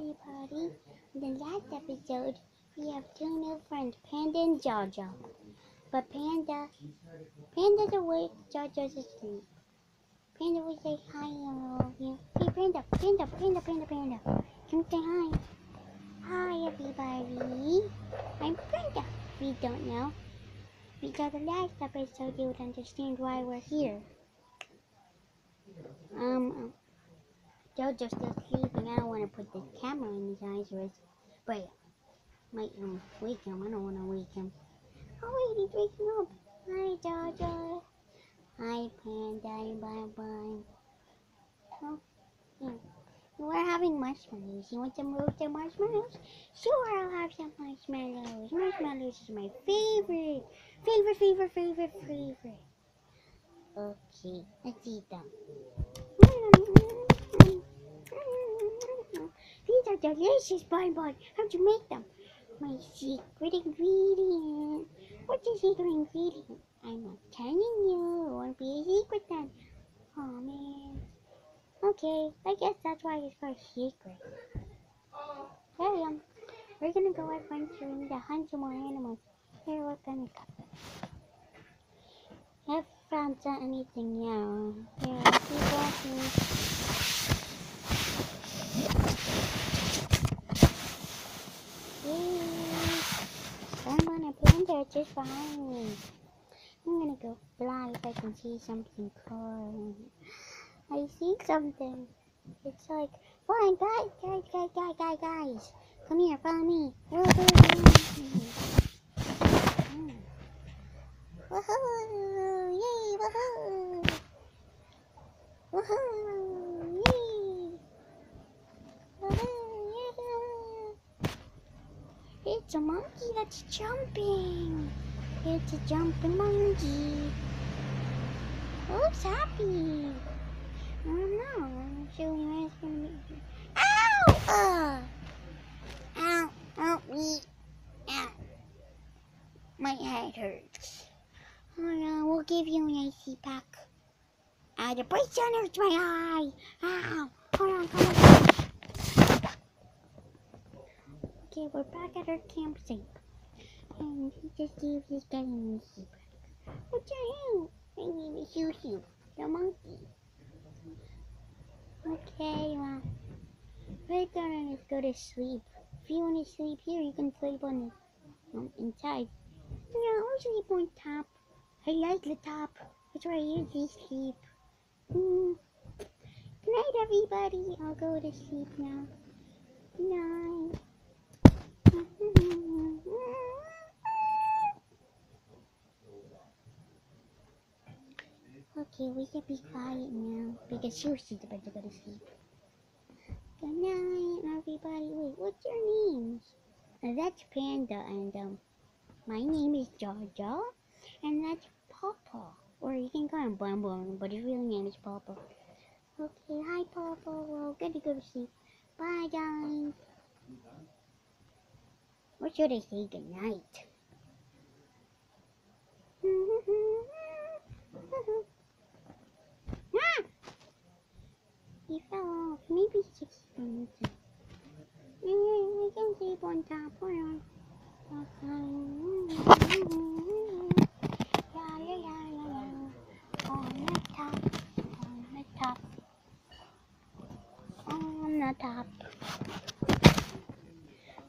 everybody. In the last episode, we have two new friends, Panda and Jojo. But Panda, Panda's awake, Jojo's asleep. Panda will say hi and all of you. Hey Panda, Panda, Panda, Panda, Panda. Come say hi. Hi everybody. I'm Panda. We don't know. Because the last episode you would understand why we're here. Um, Jojo's still sleeping. I don't want to put the camera in his eyes or his, but might um, wake him. I don't want to wake him. Oh wait, he's waking up. Hi Jojo. Hi Panda. Bye bye. Oh, yeah. We're having marshmallows. You want some roasted marshmallows? Sure, I'll have some marshmallows. Marshmallows is my favorite. Favorite, favorite, favorite, favorite. Okay, let's eat them. These are delicious bonbons. How'd you make them? My secret ingredient. What's the secret ingredient? I'm not telling you. It won't be a secret then. Oh man. Okay, I guess that's why it's called secret. Hey, um, we're gonna go adventuring to hunt some more animals. Here, we're gonna go. I haven't found anything yet. Here, let's keep walking. Yay! I'm gonna me. I'm gonna go fly if I can see something cool. I see something. It's like, flying guys, guys, guys, guys, guys, guys. Come here, follow me. Woohoo! Mm. Woohoo! Yay! Woohoo! Woohoo! Yay! Woohoo! Yeah! It's a monkey that's jumping. It's a jumping monkey. Who's happy? I don't know. I'm sure we it's gonna be. Ow! Uh. Ow! Ow! Me! Ow! My head hurts. Oh no, we'll give you an AC pack. Ah, the sun hurts my eye. Ow! Hold on, come on. Okay, we're back at our campsite. And he just gave getting an AC pack. What's your name? My name is Shoo the monkey. Okay, well, we're gonna go to sleep. If you want to sleep here, you can sleep on the um, inside. No, I'll sleep on top. I like the top. That's where I usually sleep. Mm. Good night, everybody. I'll go to sleep now. Good night. Okay, we can be quiet now because Susie's about to go to sleep. Good night, everybody. Wait, what's your names? Uh, that's Panda, and um, my name is Jojo, and that's Papa. Or you can call him Bun Bun, but his real name is Papa. Okay, hi Papa. Well, good to go to sleep. Bye, guys. Or should I say good night? ah! He fell off. Maybe six minutes. We can sleep on top. Hold on. La la la la la. On the top. On the top. On the top.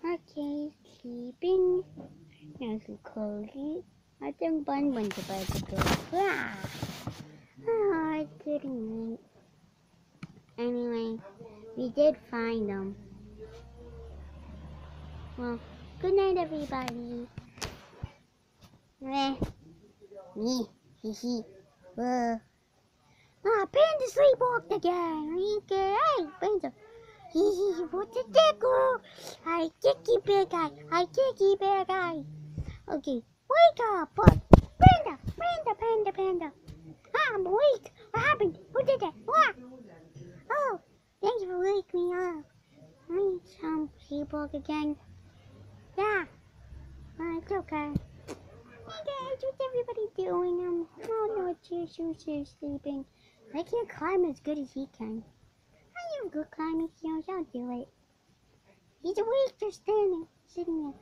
Okay, sleeping. Nice and cozy. I think Bun Bun's about to go. Ah, oh, good night. Anyway, we did find them. Well, good night, everybody. Meh. Me. Hee hee. Ah, Panda sleepwalked again. Okay, hey, Panda. Hee hee, what's a tickle? Hi, Kicky Bear Guy. Hi, Kicky Bear Guy. Okay, wake up. Panda, Panda, Panda, Panda. Ah, I'm awake. What happened? Who did that? What? Oh, thanks for waking me up. I need some sleepwalk again. Yeah. Uh, it's okay. Hey guys, what's everybody doing? Um, I don't know what your shoes are sleeping. I can't climb as good as he can. I have good climbing skills, I'll do it. He's awake, just standing, sitting there.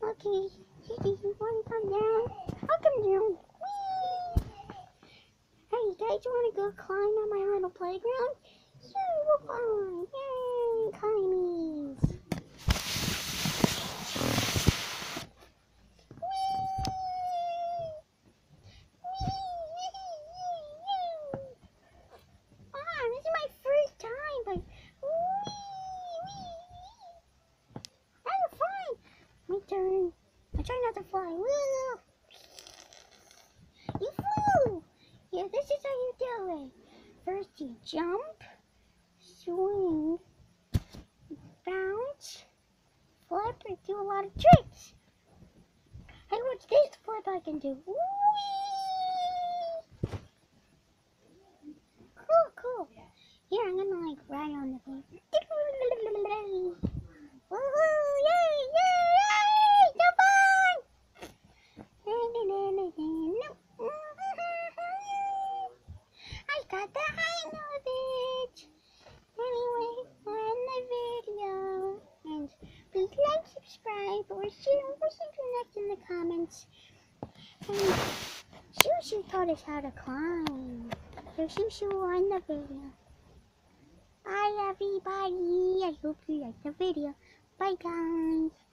Okay, you want to come down? I'll come down. Whee! Hey, you guys you want to go climb on my little playground? Sure, we'll climb. Yay, climbies. Ah, this is my first time, but I'm fine. My turn. I try not to fly. Woo! You flew. Yeah, this is how you do it. First you jump, swing, bounce, flip, and do a lot of tricks. Hey, what's this flip I can do? Whee! Cool, cool. Here, I'm gonna like ride on the thing. Woohoo! Yay! Yay! Yay! So fun! I the hang of it. Anyway, on the video. And please like, subscribe, or share, or something next in the comments. And Shushu taught us how to climb. So Shushu on the video. Bye everybody. I hope you liked the video. Bye guys.